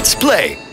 Let's play!